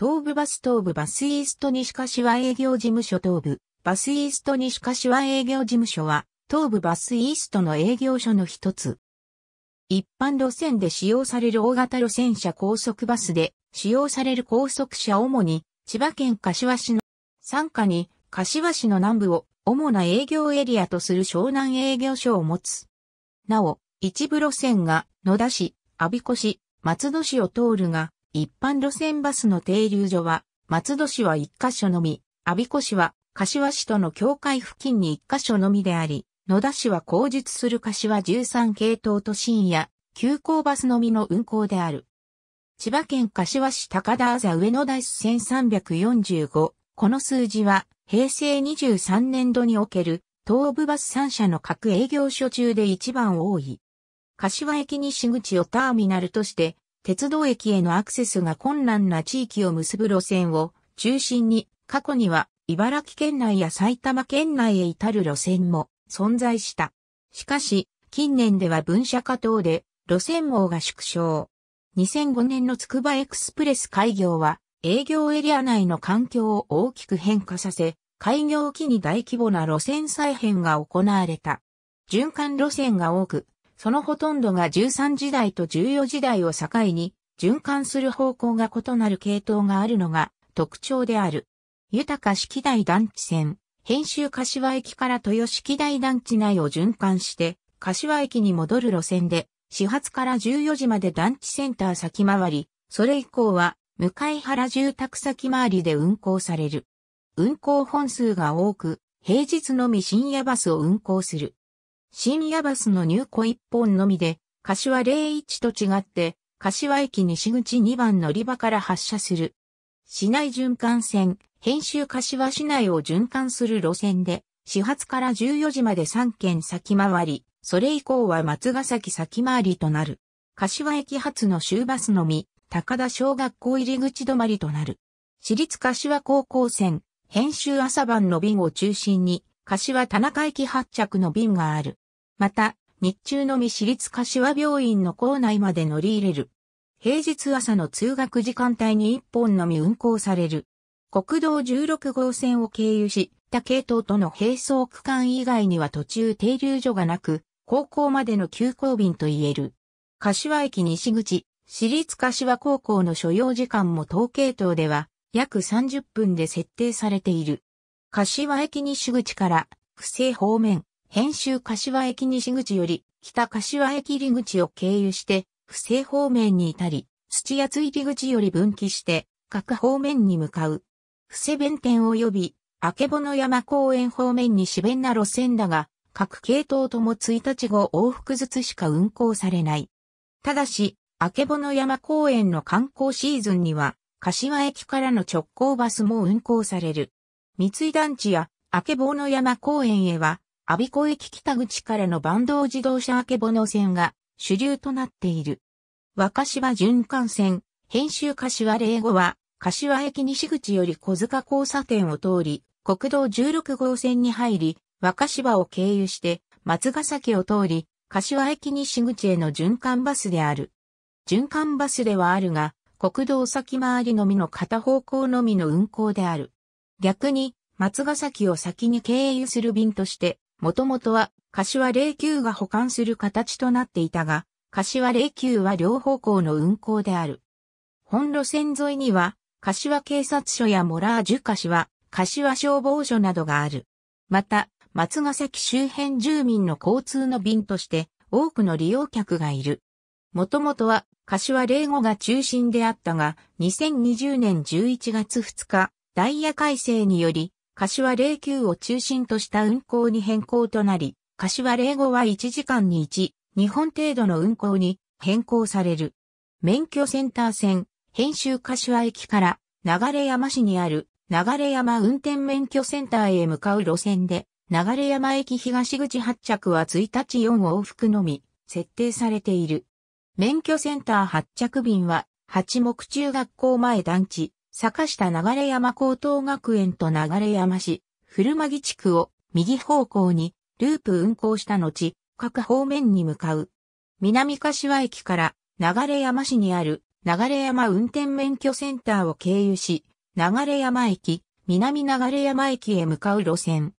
東部バス東部バスイースト西柏営業事務所東部バスイースト西柏営業事務所は東部バスイーストの営業所の一つ。一般路線で使用される大型路線車高速バスで使用される高速車主に千葉県柏市の参加に柏市の南部を主な営業エリアとする湘南営業所を持つ。なお、一部路線が野田市、阿鼻子市、松戸市を通るが、一般路線バスの停留所は、松戸市は一箇所のみ、阿鼻子市は柏市との境界付近に一箇所のみであり、野田市は口述する柏13系統と深夜、急行バスのみの運行である。千葉県柏市高田あざ上野台1345。この数字は平成23年度における東部バス3社の各営業所中で一番多い。柏駅西口をターミナルとして鉄道駅へのアクセスが困難な地域を結ぶ路線を中心に過去には茨城県内や埼玉県内へ至る路線も存在した。しかし近年では分社化等で路線網が縮小。2005年のつくばエクスプレス開業は営業エリア内の環境を大きく変化させ、開業期に大規模な路線再編が行われた。循環路線が多く、そのほとんどが13時代と14時代を境に循環する方向が異なる系統があるのが特徴である。豊か式台団地線、編集柏駅から豊式台団地内を循環して、柏駅に戻る路線で始発から14時まで団地センター先回り、それ以降は向原住宅先回りで運行される。運行本数が多く、平日のみ深夜バスを運行する。深夜バスの入庫1本のみで、柏01と違って、柏駅西口2番乗り場から発車する。市内循環線、編集柏市内を循環する路線で、始発から14時まで3件先回り、それ以降は松ヶ崎先回りとなる。柏駅発の終バスのみ、高田小学校入り口止まりとなる。私立柏高校線、編集朝晩の便を中心に、柏田中駅発着の便がある。また、日中のみ私立柏病院の構内まで乗り入れる。平日朝の通学時間帯に一本のみ運行される。国道16号線を経由し、他系統との並走区間以外には途中停留所がなく、高校までの急行便と言える。柏駅西口、私立柏高校の所要時間も統計等では約30分で設定されている。柏駅西口から不正方面、編集柏駅西口より北柏駅入口を経由して不正方面に至り、土谷津入口より分岐して各方面に向かう。布施弁天及び、明けぼの山公園方面に四弁な路線だが、各系統とも1日後往復ずつしか運行されない。ただし、あけぼの山公園の観光シーズンには、柏駅からの直行バスも運行される。三井団地やあけぼの山公園へは、阿鼻子駅北口からの坂東自動車あけぼの線が主流となっている。若芝循環線、編集柏霊後は、柏駅西口より小塚交差点を通り、国道16号線に入り、若芝を経由して松ヶ崎を通り、柏駅西口への循環バスである。循環バスではあるが、国道先回りのみの片方向のみの運行である。逆に、松ヶ崎を先に経由する便として、もともとは柏霊丘が保管する形となっていたが、柏霊丘は両方向の運行である。本路線沿いには、柏警察署やモラージュ柏、柏消防署などがある。また、松ヶ崎周辺住民の交通の便として多くの利用客がいる。もともとは柏霊語が中心であったが、2020年11月2日、ダイヤ改正により、柏霊級を中心とした運行に変更となり、柏霊語は1時間に1、2本程度の運行に変更される。免許センター線、編集柏駅から流山市にある流山運転免許センターへ向かう路線で、流山駅東口発着は1日4往復のみ、設定されている。免許センター発着便は、八目中学校前団地、坂下流山高等学園と流山市、古間木地区を右方向にループ運行した後、各方面に向かう。南柏駅から流山市にある流山運転免許センターを経由し、流山駅、南流山駅へ向かう路線。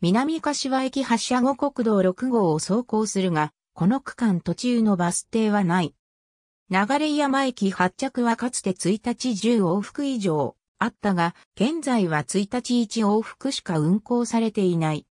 南柏駅発車後国道6号を走行するが、この区間途中のバス停はない。流山駅発着はかつて1日10往復以上あったが、現在は1日1往復しか運行されていない。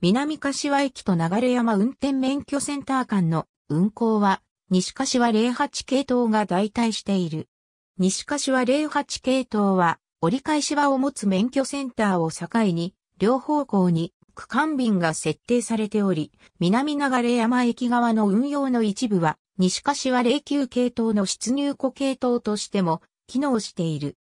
南柏駅と流山運転免許センター間の運行は西柏08系統が代替している。西柏08系統は折り返し場を持つ免許センターを境に両方向に区間便が設定されており、南流山駅側の運用の一部は西柏09系統の出入庫系統としても機能している。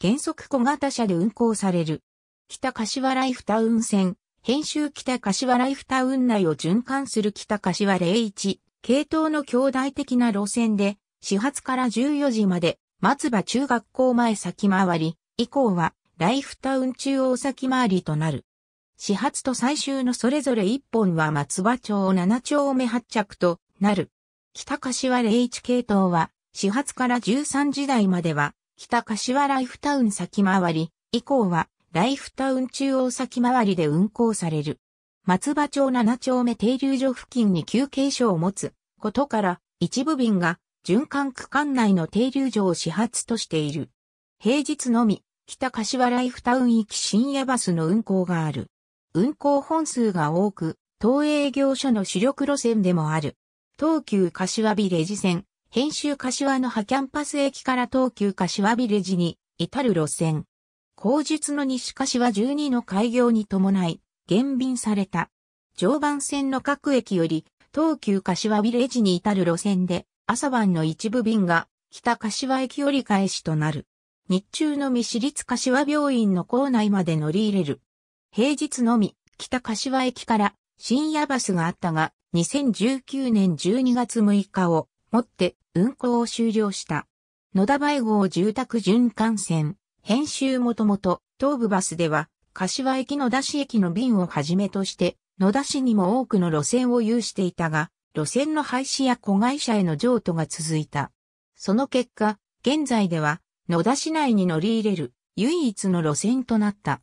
原則小型車で運行される。北柏ライフタウン線、編集北柏ライフタウン内を循環する北柏01系統の兄弟的な路線で、始発から14時まで、松葉中学校前先回り、以降は、ライフタウン中央先回りとなる。始発と最終のそれぞれ1本は松葉町7丁目発着となる。北柏01系統は、始発から13時台までは、北柏ライフタウン先回り、以降は、ライフタウン中央先回りで運行される。松葉町7丁目停留所付近に休憩所を持つことから一部便が循環区間内の停留所を始発としている。平日のみ北柏ライフタウン行き深夜バスの運行がある。運行本数が多く、東営業所の主力路線でもある。東急柏ビレジ線、編集柏の葉キャンパス駅から東急柏ビレジに至る路線。後述の西柏12の開業に伴い、減便された。常磐線の各駅より東急柏ビレジに至る路線で朝晩の一部便が北柏駅折り返しとなる。日中のみ私立柏病院の構内まで乗り入れる。平日のみ北柏駅から深夜バスがあったが2019年12月6日をもって運行を終了した。野田梅号住宅循環線、編集もともと東部バスでは柏駅野田市駅の便をはじめとして、野田市にも多くの路線を有していたが、路線の廃止や子会社への譲渡が続いた。その結果、現在では野田市内に乗り入れる唯一の路線となった。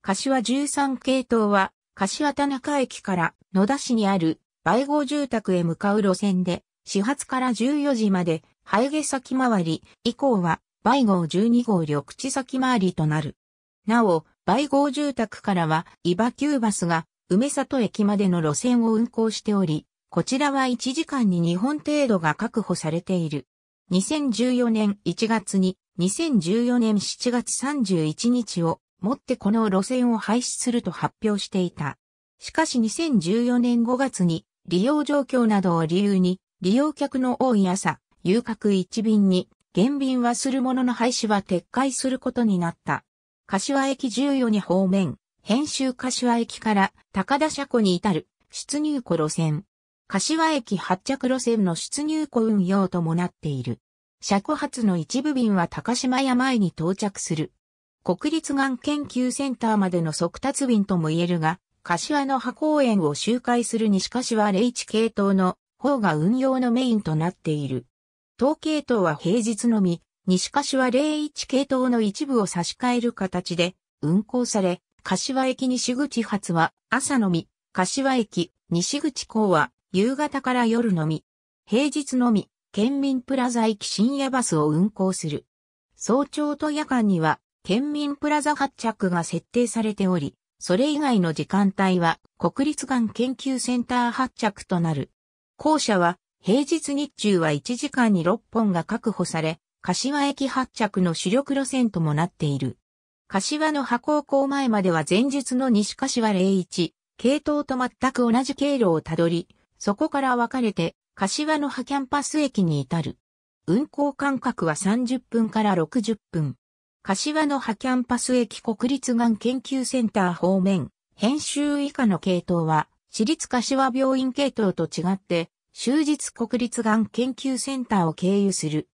柏13系統は、柏田中駅から野田市にある梅号住宅へ向かう路線で、始発から14時まで、ハイ先回り、以降は、梅号12号緑地先回りとなる。なお、梅号住宅からは、イバキューバスが、梅里駅までの路線を運行しており、こちらは1時間に2本程度が確保されている。2014年1月に、2014年7月31日をもってこの路線を廃止すると発表していた。しかし2014年5月に利用状況などを理由に利用客の多い朝、遊客一便に減便はするものの廃止は撤回することになった。柏駅14に方面、編集柏駅から高田車庫に至る出入庫路線。柏駅発着路線の出入庫運用ともなっている。車庫発の一部便は高島屋前に到着する。国立がん研究センターまでの速達便とも言えるが、柏の波公園を周回する西柏霊地系統の方が運用のメインとなっている。東系統は平日のみ、西柏01系統の一部を差し替える形で運行され、柏駅西口発は朝のみ、柏駅西口港は夕方から夜のみ、平日のみ、県民プラザ行き深夜バスを運行する。早朝と夜間には県民プラザ発着が設定されており、それ以外の時間帯は国立がん研究センター発着となる。後者は平日日中は1時間に6本が確保され、柏駅発着の主力路線ともなっている。柏の葉高校前までは前述の西柏01、系統と全く同じ経路をたどり、そこから分かれて、柏の葉キャンパス駅に至る。運行間隔は30分から60分。柏の葉キャンパス駅国立がん研究センター方面、編集以下の系統は、私立柏病院系統と違って、終日国立がん研究センターを経由する。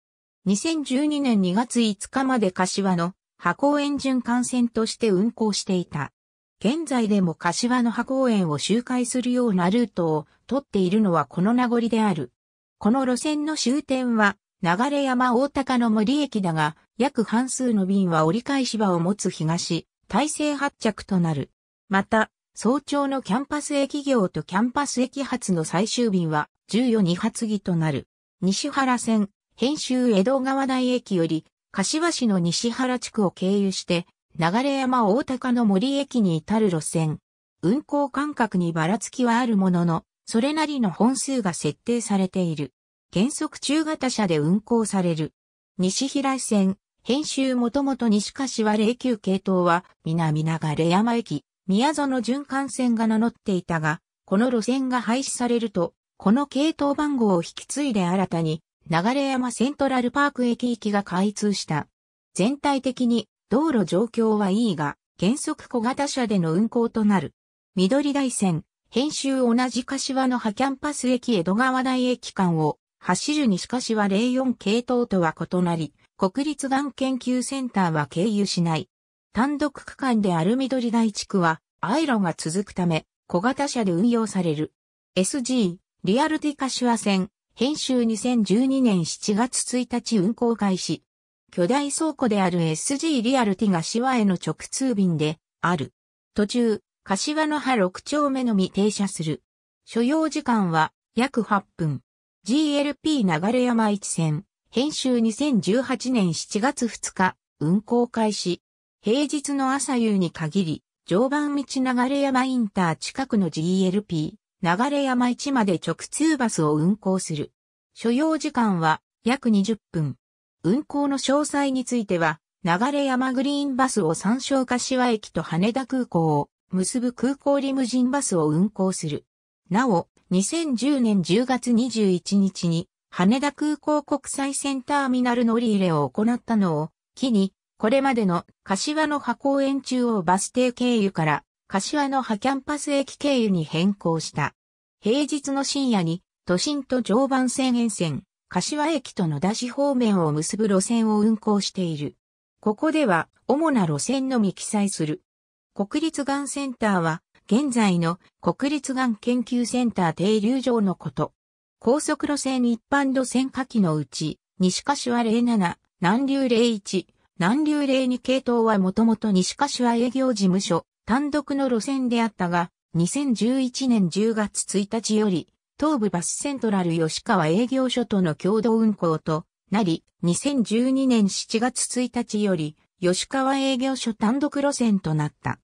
2012年2月5日まで柏の波公園循環線として運行していた。現在でも柏の波公園を周回するようなルートを取っているのはこの名残である。この路線の終点は流山大高の森駅だが、約半数の便は折り返し場を持つ東、大西発着となる。また、早朝のキャンパス駅行とキャンパス駅発の最終便は14二発ぎとなる。西原線、編集江戸川台駅より、柏市の西原地区を経由して、流山おおたかの森駅に至る路線。運行間隔にばらつきはあるものの、それなりの本数が設定されている。原則中型車で運行される。西平線、編集もともと西柏霊級系統は、南流山駅、宮園循環線が名乗っていたが、この路線が廃止されると、この系統番号を引き継いで新たに、流山セントラルパーク駅行きが開通した。全体的に道路状況はいいが、原則小型車での運行となる。緑台線、編集同じ柏の葉キャンパス駅江戸川台駅間を走る西柏04系統とは異なり、国立がん研究センターは経由しない。単独区間である緑台地区は、アイロが続くため、小型車で運用される。SG、リアルティ柏線、編集2012年7月1日運行開始。巨大倉庫である SG リアルティ柏への直通便である。途中、柏の葉6丁目のみ停車する。所要時間は約8分。GLP 流山一線、編集2018年7月2日、運行開始。平日の朝夕に限り、常磐道流山インター近くの GLP、流山市まで直通バスを運行する。所要時間は約20分。運行の詳細については、流山グリーンバスを山椒柏駅と羽田空港を結ぶ空港リムジンバスを運行する。なお、2010年10月21日に羽田空港国際線ターミナル乗り入れを行ったのを機に、これまでの柏の葉公園中央バス停経由から柏の葉キャンパス駅経由に変更した。平日の深夜に都心と常磐線沿線、柏駅と野田市方面を結ぶ路線を運行している。ここでは主な路線のみ記載する。国立がんセンターは、現在の国立がん研究センター停留場のこと。高速路線一般路線下記のうち、西柏07、南流01、南流02系統はもともと西柏営業事務所、単独の路線であったが、2011年10月1日より、東部バスセントラル吉川営業所との共同運行となり、2012年7月1日より、吉川営業所単独路線となった。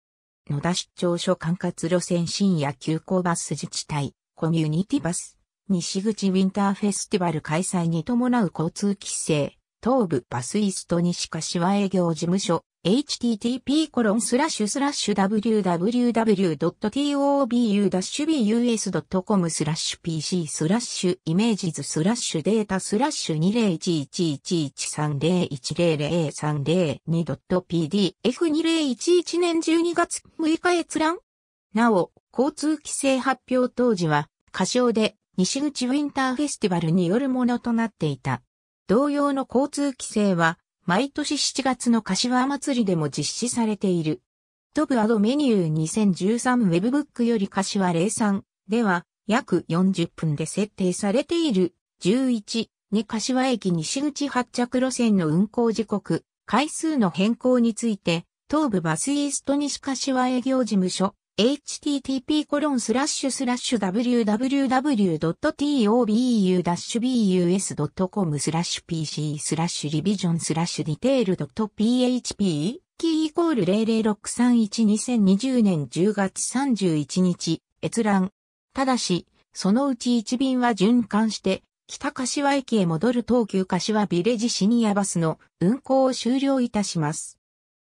野田市長所管轄路線深夜急行バス自治体、コミュニティバス、西口ウィンターフェスティバル開催に伴う交通規制、東部バスイスト西柏営業事務所、http://www.tobu-bus.com スラッシュ pc スラッシュイメージズスラッシュデータスラッシュ 201111301032.pdf2011 年12月6日閲覧なお、交通規制発表当時は、過小で西口ウィンターフェスティバルによるものとなっていた。同様の交通規制は、毎年7月の柏祭りでも実施されている。トブアドメニュー2013ウェブブックより柏03では約40分で設定されている11に柏駅西口発着路線の運行時刻、回数の変更について東部バスイースト西柏営業事務所 http://www.tobu-bus.com スラッシュ pc スラッシュリビジョンスラッシュディテール .php キーイコール006312020年10月31日閲覧。ただし、そのうち1便は循環して、北柏駅へ戻る東急柏ビレジシニアバスの運行を終了いたします。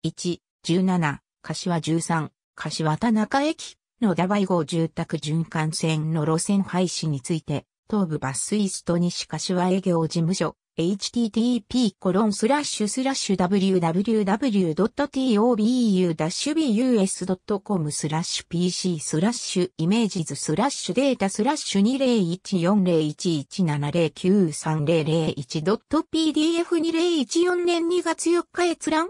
1、17、柏13、柏たなか駅野田梅郷住宅循環線の路線廃止について、東部バスイースト西柏営業事務所、http コロンスラッシュスラッシュ www.tobu-bus.com スラッシュ pc スラッシュイメージズスラッシュデータスラッシュ 20140117093001.pdf2014 年2月4日閲覧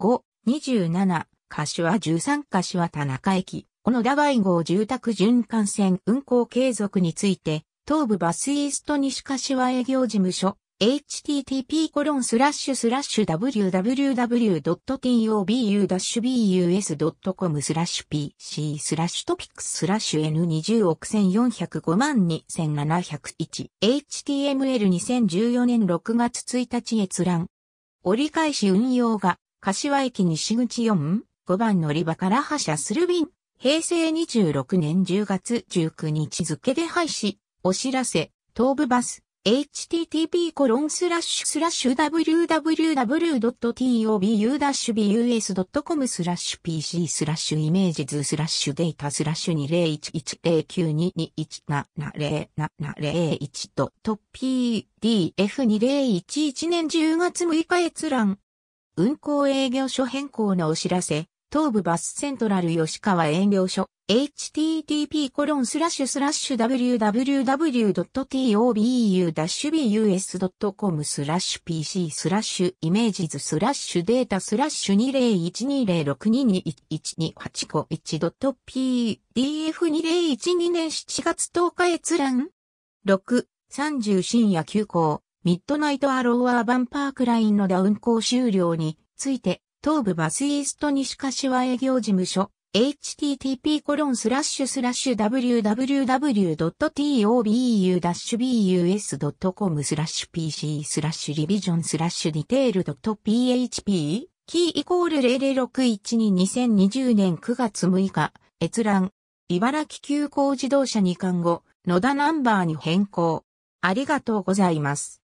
5、27柏13柏田中駅、このダバイ号住宅循環線運行継続について、東部バスイースト西柏営業事務所、http://www.tobu-bus.com スラッシュ pc スラッシュトピックススラッシュ n20 億1405万2701 html2014 年6月1日閲覧折り返し運用が柏駅西口4、5番乗り場から発車する便。平成26年10月19日付で廃止。お知らせ。東武バス。http コロンスラッシュスラッシュ www.tobu-bus.com スラッシュ pc スラッシュイメージズスラッシュデータスラッシュ20110922170701と pdf2011 年10月6日閲覧運行営業所変更のお知らせ東武バスセントラル吉川営業所 http://www.tobu-bus.com スラッシュ pc スラッシュイメージズスラッシュデータスラッシュ 2012621285.1.pdf2012 年7月10日閲覧6、30深夜急行ミッドナイトアローアーバンパークラインのダウン行終了について東武バスイースト西柏営業事務所 http コロンスラッシュスラッシュ www.tobu-bus.com スラッシュ pc スラッシュリビジョンスラッシュディテール .php キーイコール0061 2020年9月6日閲覧茨城急行自動車2巻後野田ナンバーに変更ありがとうございます。